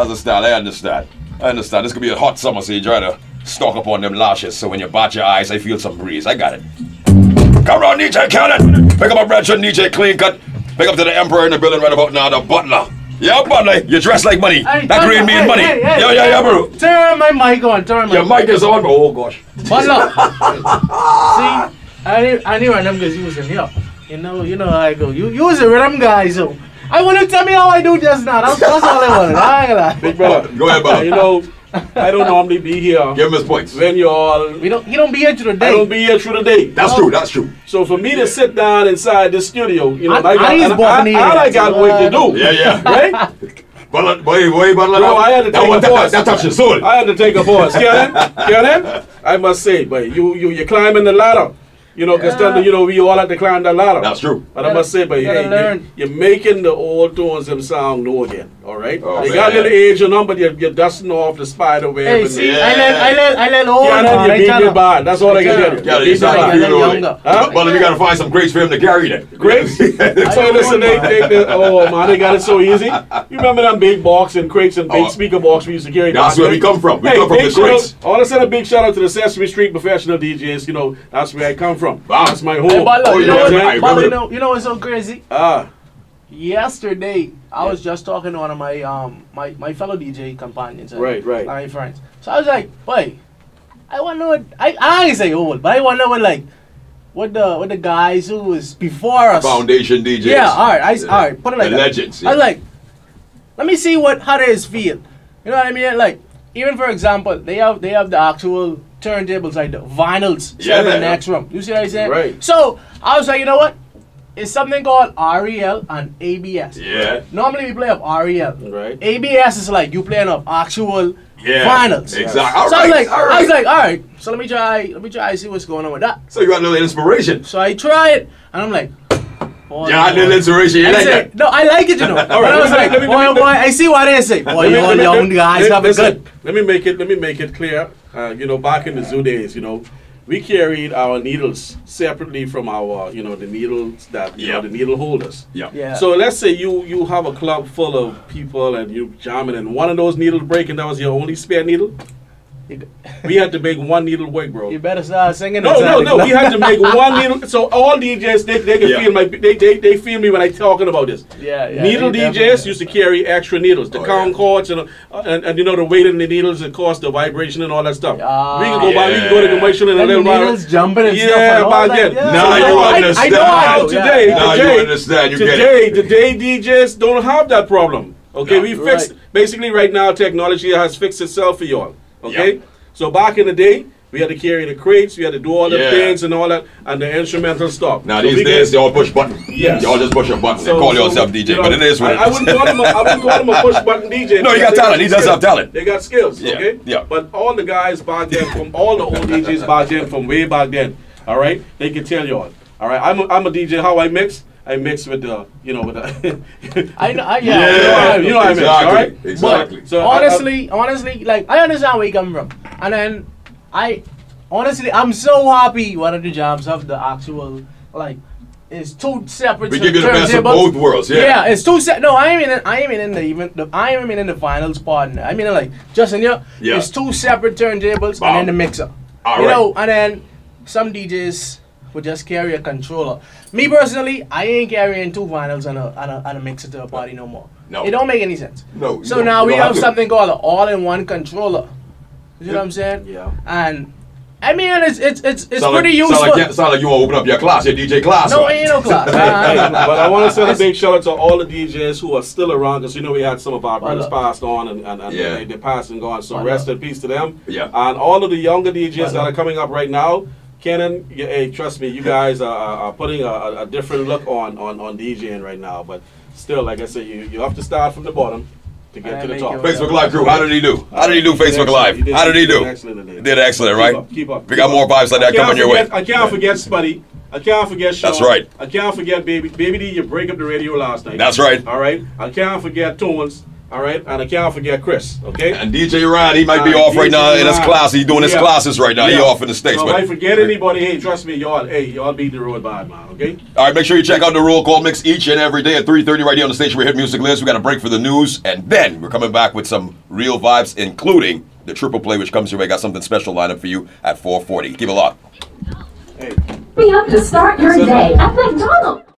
A style, I understand. I understand. This could be a hot summer, so you try to stock up on them lashes. So when you bat your eyes, I feel some breeze. I got it. Come on, DJ Cannon. Pick up my branch on DJ Clean Cut. Pick up to the Emperor in the building right about now, the Butler. Yeah, Butler, you dress like money. Hey, that green mean hey, money. hey, hey, yeah, yeah, yeah, bro. Turn my mic on. Turn my Your mic is on, bro. Oh gosh. But look, see, I I didn't them because you was in here. You know, you know how I go. You, you was a rhythm guy, so I want to tell me how I do just now. That's, that's all I wanted. I ain't gonna lie. Big brother. Go ahead, brother. You know, I don't normally be here Give him his points. when you all. We don't, he don't be here to the I don't be here through the day. That's true. That's true. So for me to sit down inside the studio, you know, I- I, got, I ain't I, I, I got work to do. Yeah, yeah. Right? Butler, boy, boy, Butler. Bro, I had to take one- a that, pause. that, that touched your soul. I had to take a pause. Get it? Get it? I must say, but you you you climbing the ladder. You know, because Yeah. you know we all have to climb the ladder. That's true. But I must say, but Gotta hey, learn. you, you're making the old tones them sound new again. All right. Oh, you got a little age on them, but you're, you're dusting off the spider web. Hey, and see, the, Yeah. I let, I let, I let old yeah, man. you beat tell your bad. That's all I can tell you. Yeah, You you beat start your to a bad. feel little all younger. right. Huh? Butler, you gotta find some grapes for him to carry then. Grapes? so listen, they, they, they, oh man, they got it so easy. You remember them big box and crates and big Oh. speaker box we used to carry? That's where we come from. We hey, come from big the shout crates. I want to send a big shout out to the Sesame Street professional DJs. You know, that's where I come from. Wow. That's my home. Hey, but look, Oh, you know what? I but remember you know, you know what's so crazy? Ah, Yesterday, I Yeah. was just talking to one of my um my, my fellow DJ companions, and Right, right. my friends. So I was like, boy, I want to know what I I say old, but I know what like what the what the guys who was before us. Foundation DJs. Yeah, all right, I s- all right, put it like the that. legends. I was like, let me see what how they feel. You know what I mean? Like, even for example, they have they have the actual turntables like the vinyls Yeah. yeah. in the next room. You see what I'm saying? Right. So I was like, you know what? It's something called REL and ABS. yeah. Normally we play up REL. right. ABS is like you playing up actual Yeah. vinyls. Exactly. All so I was like, all I was like, all right. So let me try, let me try see what's going on with that. So you got a little inspiration. So I try it, and I'm like, boy, Yeah, a boy. little inspiration. You I like say, that? no, I like it, you know. All right, I was like, let me- boy, me- boy, I see what they say. Boy, you all let me- young guys let- have it good. Let me make it. Let me make it clear. Uh, you know, back in the zoo days, you know, we carried our needles separately from our, you know, the needles that, you Yep. know, the needle holders. Yeah. Yeah. So let's say you you have a club full of people and you jamming, and one of those needles break, and that was your only spare needle. You, We had to make one needle work, bro. you better start singing. No, no, no. We had to make one needle. So all DJs, they, they can Yeah. feel my, they, they, they feel me when I talking about this. Yeah, yeah. Needle DJs used to carry extra needles, the Oh, yeah. Concordes and, uh, and and you know the weight in the needles, it caused the vibration and all that stuff. Ah. we can go by, we can go to Yeah. commercial in a And the little while. needles jumping and stuff. Yeah, and all back that, then. yeah. Now I you I- understand. I know how Now today, Now you today, understand, you today, today DJs don't have that problem. Okay, No. we fixed Right. basically right now. Technology has fixed itself for y'all. Okay, Yep. so back in the day. We had to carry the crates, we had to do all the Yeah. things and all that, and the instrumental stuff. Now So these days they all push button. Yes. Y'all just push a button so- and call so, yourself DJ. you know, but it is what I, I wouldn't call him a, I wouldn't call him a push button DJ. No, he got they talent. He does have talent. They got skills. Yeah, Okay. yeah. But all the guys back then, from all the old DJs back then, from way back then, all right, they can tell you all. All right, I'm a, I'm a DJ. How I mix? I mix with the, you know, with the. I know, I, You yeah. know you know what I mean, all right? Exactly. So I- honestly, honestly, like I understand where you come from, and then I, honestly, I'm so happy one of the jams have the actual like. It's two separate. We give you the best of both worlds. Yeah. Yeah, it's two set. No, I am in. I am in the even. The, I am in the finals part. I mean, like just in here. Yeah. It's two separate turntables Wow. and then the mixer. All you right. know, and then some DJs would just carry a controller. Me personally, I ain't carrying two vinyls and a and a, and a mixer to a party no more. No. It don't make any sense. No, So don't- now we have have something called an all-in-one controller. You know what I'm saying? Yeah. And I mean, it's it's it's, it's Sound pretty like, useful. Sound like, sound like you want to open up your class, your DJ class. no, right? ain't no class. Nah, I ain't no but I want to send a big shout out to all the DJs who are still around because you know we had some of our brothers passed on and, and, and Yeah. they, they passed and gone. So Well, rest uh, in peace to them. Yeah. And all of the younger DJs Well, that uh, are coming up right now, Kenan, you, hey, trust me, you guys are, are are putting a, a, a different look on, on, on DJing right now. But still, like I said, you, you have to start from the bottom to get I to the top. Facebook Live crew, how did he do? How did he do Facebook. Live? How did he he did do? excellent. Did excellent, Keep right? up, keep up. We keep got more vibes like that can't coming your way. I can't forget Spuddy. I can't forget Sean. That's right. I can't forget Baby Baby D. You break up the radio last night. That's right. All right. I can't forget Tones. All right, and I can't forget Chris. Okay. And DJ Ryan, he might be Uh, off right DJ now in his Ryan. class. He's doing his Yeah. classes right now. He off in the States. So but- if I forget anybody, hey, trust me, y'all, hey, y'all beat the road bad, man. Okay. All right, make sure you check out the roll call mix each and every day at 3.30 right here on the station where Hit Music lives. We got a break for the news, and then we're coming back with some real vibes, including the triple play, which comes your way. Got something special lined up for you at 440. Keep it locked. Hey. Be up to start your day at McDonald's.